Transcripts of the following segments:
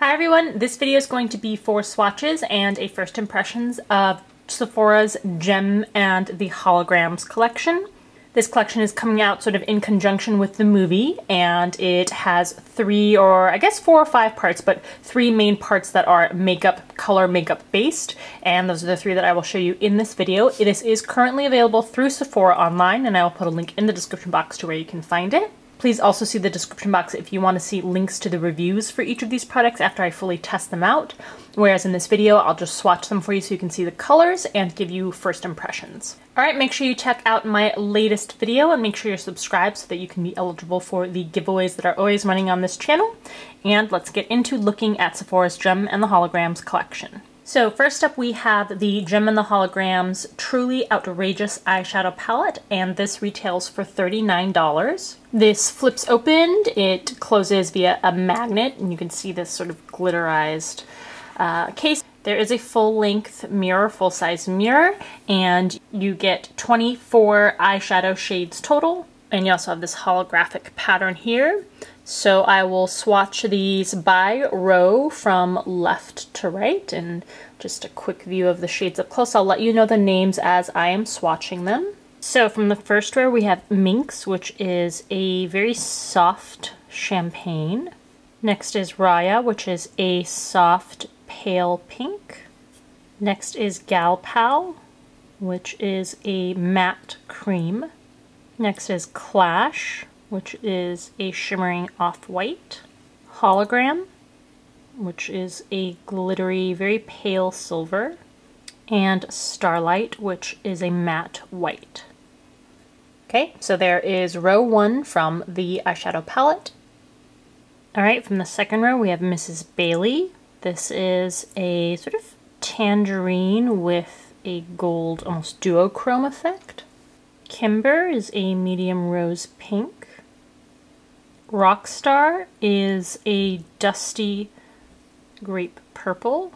Hi everyone, this video is going to be for swatches and a first impressions of Sephora's Jem and the Holograms collection. This collection is coming out sort of in conjunction with the movie and it has three or I guess four or five parts, but three main parts that are makeup, color makeup based. And those are the three that I will show you in this video. This is currently available through Sephora online and I will put a link in the description box to where you can find it. Please also see the description box if you want to see links to the reviews for each of these products after I fully test them out. Whereas in this video, I'll just swatch them for you so you can see the colors and give you first impressions. Alright, make sure you check out my latest video and make sure you're subscribed so that you can be eligible for the giveaways that are always running on this channel. And let's get into looking at Sephora's Jem and the Holograms collection. So first up we have the Jem and the Holograms Truly Outrageous Eyeshadow Palette, and this retails for $39. This flips open, it closes via a magnet, and you can see this sort of glitterized uh, case. There is a full-length mirror, full-size mirror, and you get 24 eyeshadow shades total. And you also have this holographic pattern here. So I will swatch these by row from left to right and just a quick view of the shades up close. I'll let you know the names as I am swatching them. So from the first row we have Minx, which is a very soft champagne. Next is Raya, which is a soft pale pink. Next is Gal Pal, which is a matte cream. Next is Clash, which is a shimmering off-white. Hologram, which is a glittery, very pale silver. And Starlight, which is a matte white. Okay, so there is row one from the eyeshadow palette. Alright, from the second row we have Mrs. Bailey. This is a sort of tangerine with a gold, almost duochrome effect. Kimber is a medium rose pink. Rockstar is a dusty grape purple.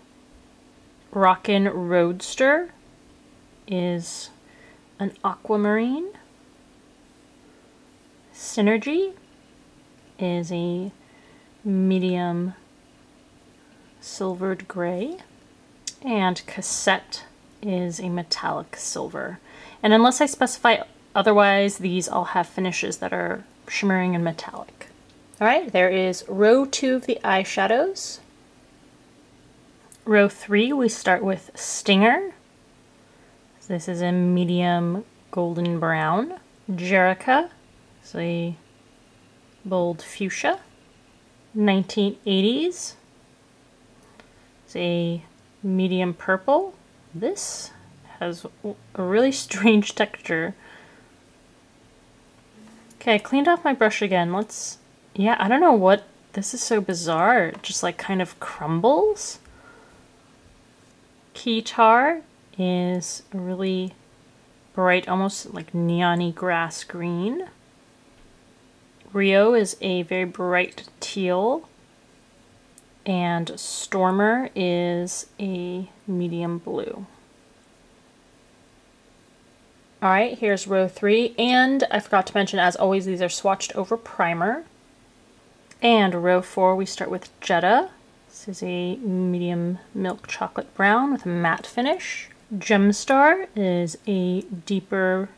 Rockin' Roadster is an aquamarine. Synergy is a medium silvered gray. And Cassette is a metallic silver. And unless I specify otherwise, these all have finishes that are shimmering and metallic. All right, there is row two of the eyeshadows. Row three, we start with Stinger. This is a medium golden brown. Jerrica is a bold fuchsia. 1980s is a medium purple. This has a really strange texture. Okay, I cleaned off my brush again. Let's, yeah, I don't know what, this is so bizarre. It just like kind of crumbles. Keytar is really bright, almost like neony grass green. Rio is a very bright teal. And Stormer is a medium blue. All right, here's row three. And I forgot to mention, as always, these are swatched over primer. And row four, we start with Jetta. This is a medium milk chocolate brown with a matte finish. Jemstar is a deeper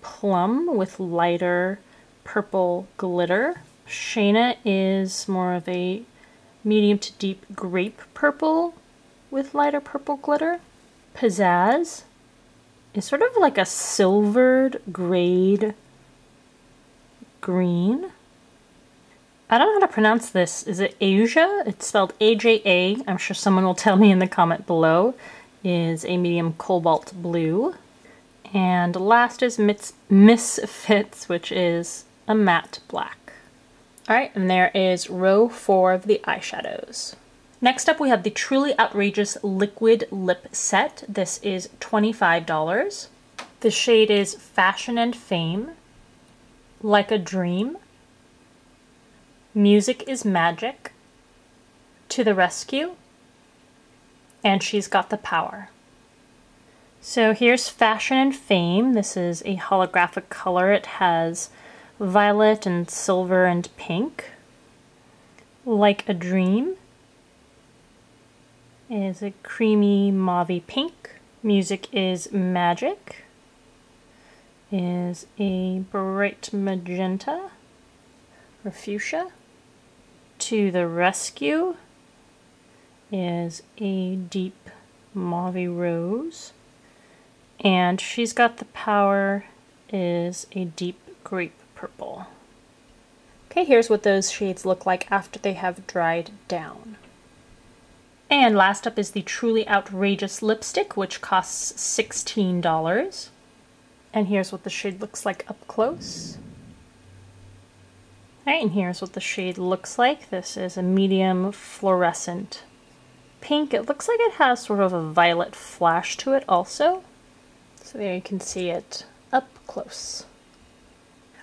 plum with lighter purple glitter. Shayna is more of a medium to deep grape purple with lighter purple glitter. Pizzazz is sort of like a silvered grade green. I don't know how to pronounce this. Is it Aja? It's spelled A-J-A. I'm sure someone will tell me in the comment below. Is a medium cobalt blue. And last is Misfits, which is a matte black. Alright, and there is row four of the eyeshadows. Next up we have the Truly Outrageous Liquid Lip Set. This is $25. The shade is Fashion and Fame, Like a Dream, Music is Magic, To the Rescue, and She's Got the Power. So here's Fashion and Fame. This is a holographic color. It has violet and silver and pink. Like a Dream is a creamy mauve pink. Music is Magic is a bright magenta or fuchsia. To the Rescue is a deep mauve rose. And She's Got the Power is a deep grape purple. Okay, here's what those shades look like after they have dried down. And last up is the Truly Outrageous lipstick, which costs $16. And here's what the shade looks like up close. Alright, and here's what the shade looks like. This is a medium fluorescent pink. It looks like it has sort of a violet flash to it also. So there you can see it up close.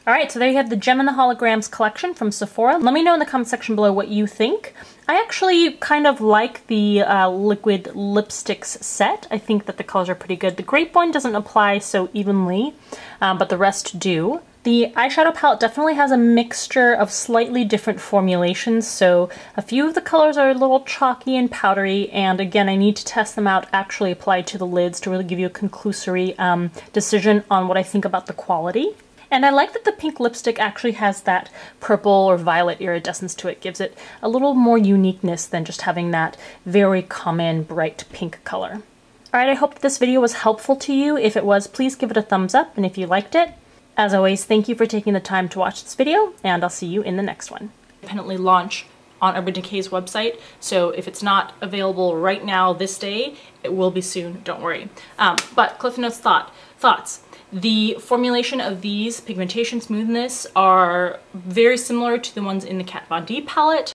Alright, so there you have the Jem and the Holograms collection from Sephora. Let me know in the comment section below what you think. I actually kind of like the uh, liquid lipsticks set. I think that the colors are pretty good. The grape one doesn't apply so evenly, um, but the rest do. The eyeshadow palette definitely has a mixture of slightly different formulations, so a few of the colors are a little chalky and powdery, and again, I need to test them out actually applied to the lids to really give you a conclusory um, decision on what I think about the quality. And I like that the pink lipstick actually has that purple or violet iridescence to it. gives it a little more uniqueness than just having that very common bright pink color. Alright, I hope this video was helpful to you. If it was, please give it a thumbs up, and if you liked it, as always, thank you for taking the time to watch this video, and I'll see you in the next one. Independently launch on Urban Decay's website, so if it's not available right now this day, it will be soon, don't worry. Um, but Cliff Notes thought, thoughts. The formulation of these pigmentation smoothness are very similar to the ones in the Kat Von D palette.